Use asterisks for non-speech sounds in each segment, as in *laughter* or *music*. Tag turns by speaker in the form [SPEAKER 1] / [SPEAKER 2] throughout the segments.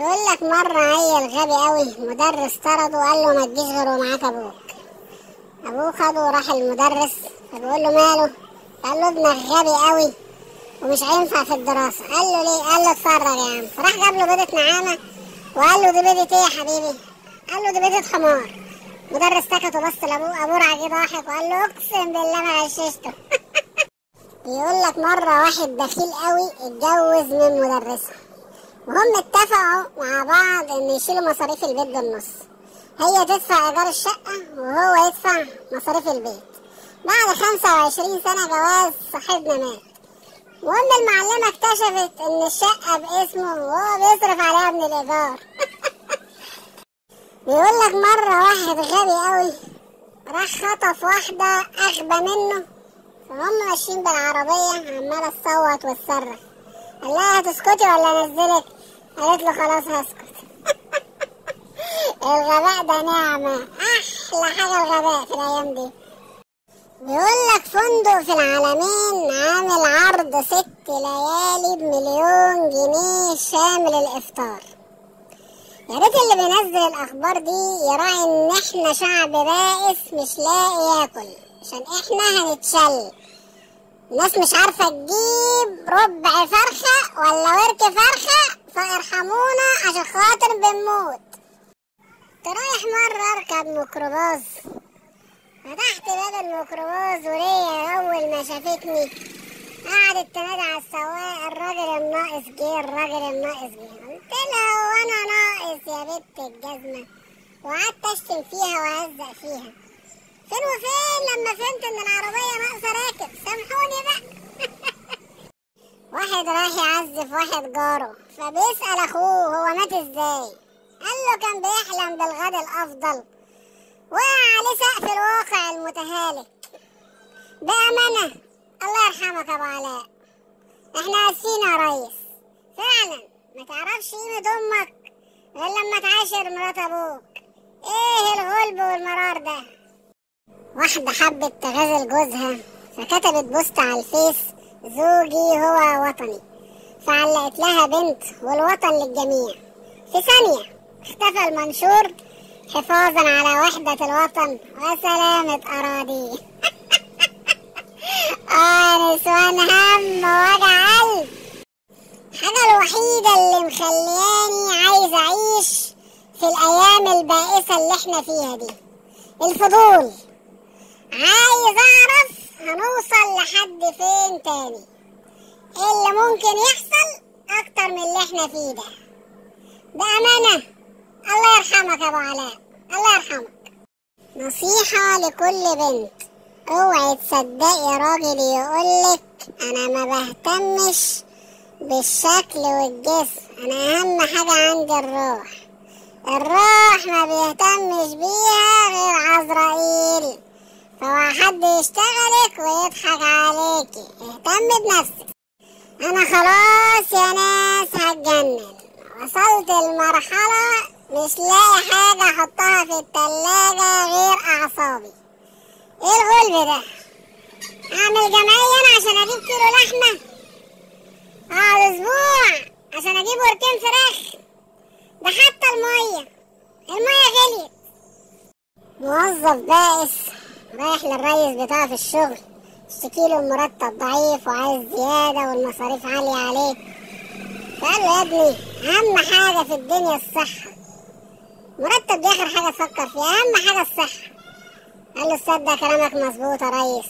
[SPEAKER 1] يقول لك مرة عيل غبي قوي مدرس طرده وقال له ما تجيش غير ومعاك أبوك. أبوه خده وراح المدرس فبيقول له ماله؟ قال له ابنك غبي قوي ومش هينفع في الدراسة. قال له ليه؟ قال له اتفرج يا عم. فراح جاب له بيضة نعامة وقال له دي بيضة إيه يا حبيبي؟ قال له دي بيضة حمار. مدرس سكت وبص لأبوه أبوه راح جه ضاحك وقال له أقسم بالله ما غششته. *laughs* يقول لك مرة واحد بخيل قوي اتجوز من مدرسة. وهم اتفقوا مع بعض إن يشيلوا مصاريف البيت بالنص. هي تدفع إيجار الشقة وهو يدفع مصاريف البيت. بعد خمسة وعشرين سنة جواز صاحبنا مات المهم المعلمة اكتشفت إن الشقة باسمه وهو بيصرف عليها من الإيجار. *laughs* بيقول لك مرة واحد غبي قوي راح خطف واحدة أغبى منه فهم ماشيين بالعربية عمالة تصوت وتصرخ. قال لها هتسكتي ولا انزلك قالت له خلاص هسكت. *laughs* الغباء ده نعمة. أحلى حاجة الغباء في الأيام دي. بيقول لك فندق في العالمين عامل عرض ست ليالي بمليون جنيه شامل الإفطار. يا ريت اللي بينزل الأخبار دي يراعي إن إحنا شعب بائس مش لاقي ياكل عشان إحنا هنتشل. الناس مش عارفة تجيب ربع فرخة ولا ورك فرخة فارحمونا عشان خاطر بنموت. رايح مرة أركب ميكروباص. فتحت باب الميكروباص وليا أول ما شافتني. قعدت تنادي على السواق الراجل الناقص جه الراجل الناقص جه. قلت لها هو أنا ناقص يا بنت الجزمة. وقعدت أشتم فيها وأهزق فيها. لما فهمت إن العربية ناقصة راكب. سامحوني بقى. *laughs* واحد راح يعزف واحد جاره. فبيسأل أخوه هو مات إزاي؟ قال له كان بيحلم بالغد الأفضل. وقع عليه سقف الواقع المتهالك. بأمانة الله يرحمك يا أبو علاء. إحنا آسفين يا ريس. فعلا؟ ما تعرفش قيمة أمك غير لما تعاشر مرات أبوك. إيه الغلب والمرار ده؟ واحدة حبت تغازل جوزها فكتبت post على الفيس زوجي هو وطني. فعلقت لها بنت والوطن للجميع. في ثانية اختفى المنشور حفاظا على وحدة الوطن وسلامة أراضيه. *laughs* آه نسوان هم وجع قلب. الحاجة الوحيدة اللي مخلياني عايز أعيش في الأيام البائسة اللي إحنا فيها دي الفضول. عايز أعرف هنوصل لحد فين تاني؟ اللي ممكن يحصل أكتر من اللي إحنا فيه ده؟ بأمانة الله يرحمك يا أبو علاء الله يرحمك. نصيحة لكل بنت اوعي تصدقي راجل يقولك أنا ما بهتمش بالشكل والجسم أنا أهم حاجة عندي الروح. الروح ما بيهتمش بيها غير عزرائيل. فهو حد يشتغلك ويضحك عليكي اهتم بنفسك. أنا خلاص يا ناس هتجنن. وصلت لمرحلة مش لاقي حاجة أحطها في التلاجة غير أعصابي. إيه الغلب ده؟ اعمل جمعية أنا عشان أجيب كيلو لحمة؟ اقعد أسبوع عشان أجيب وركين فراخ. ده حتى المية. المية غليت. موظف بائس. رايح للريس بتاعه في الشغل. اشتكيله المرتب ضعيف وعايز زيادة والمصاريف عالية عليه. فقال له يا ابني أهم حاجة في الدنيا الصحة. مرتب دي آخر حاجة تفكر فيها أهم حاجة الصحة. قال له تصدق كلامك مظبوط يا ريس.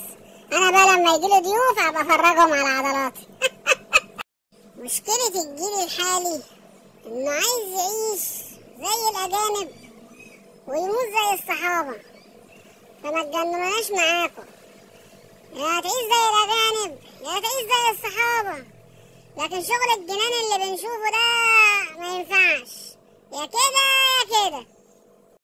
[SPEAKER 1] أنا بقى لما يجيلي ضيوف أبقى أفرجهم على عضلاتي *laughs* مشكلة الجيل الحالي إنه عايز يعيش زي الأجانب ويموت زي الصحابة. فما تجننوناش معاكم. يا هتعيش زي الأجانب يا هتعيش زي الصحابة. لكن شغل الجنان اللي بنشوفه ده ما ينفعش. يا كده يا كده.